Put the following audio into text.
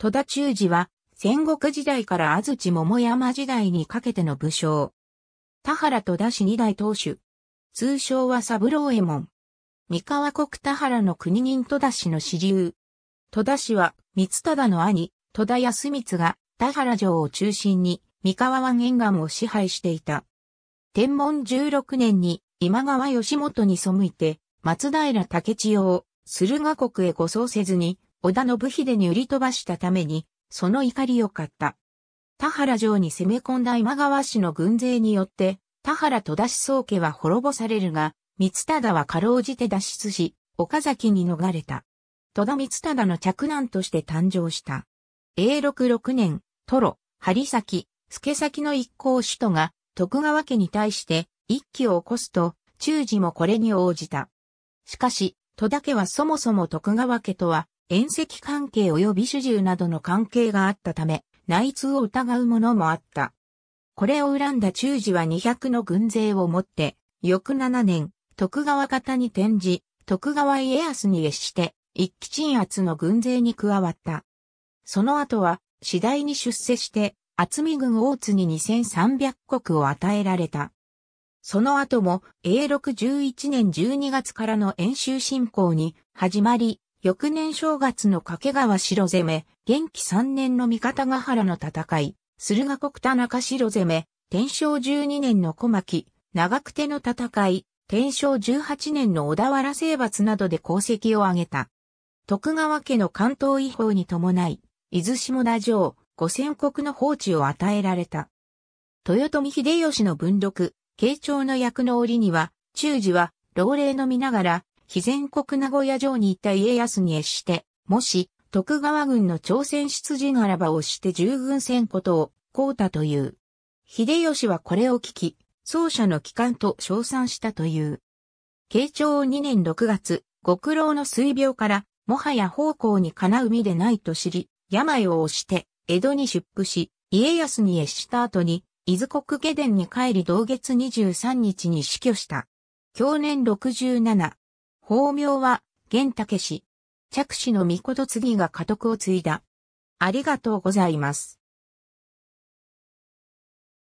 戸田中治は戦国時代から安土桃山時代にかけての武将。田原戸田氏二代当主。通称は三郎右衛門。三河国田原の国人戸田氏の支流。戸田氏は三忠の兄、戸田康光が田原城を中心に三河湾沿岸を支配していた。天文16年に今川義元に背いて松平竹千代を駿河国へ護送せずに織田信秀に売り飛ばしたためにその怒りを買った。田原城に攻め込んだ今川氏の軍勢によって田原戸田氏宗家は滅ぼされるが三忠はかろうじて脱出し、岡崎に逃れた。戸田三忠の着男として誕生した。永禄六年、トロ、針崎、助崎の一行首都が徳川家に対して一揆を起こすと、中治もこれに応じた。しかし、戸田家はそもそも徳川家とは、縁石関係及び主従などの関係があったため、内通を疑うものもあった。これを恨んだ中治は200の軍勢をもって、翌7年、徳川方に転じ、徳川家康に謁して、一騎鎮圧の軍勢に加わった。その後は、次第に出世して、厚見軍大津に2300国を与えられた。その後も、永禄11年12月からの演習侵攻に始まり、翌年正月の掛川城攻め、元気3年の三方ヶ原の戦い、駿河国田中城攻め、天正12年の小牧、長久手の戦い、天正18年の小田原征伐などで功績を挙げた。徳川家の関東違法に伴い、伊豆下田城、五千国の放置を与えられた。豊臣秀吉の文録、慶長の役の折には、中治は、老齢の見ながら、非全国名古屋城に行った家康に謁して、もし、徳川軍の朝鮮出陣あらばをして従軍せんことを、こうたという。秀吉はこれを聞き、奏者の機関と称賛したという。慶長2年6月、極老の水病から、もはや方向にかなう身でないと知り、病を押して、江戸に出府し、家康に謁した後に、伊豆国下殿に帰り同月23日に死去した。去年67。法名は、玄武氏。着氏の御事継が家督を継いだ。ありがとうございます。